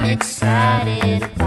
I'm excited.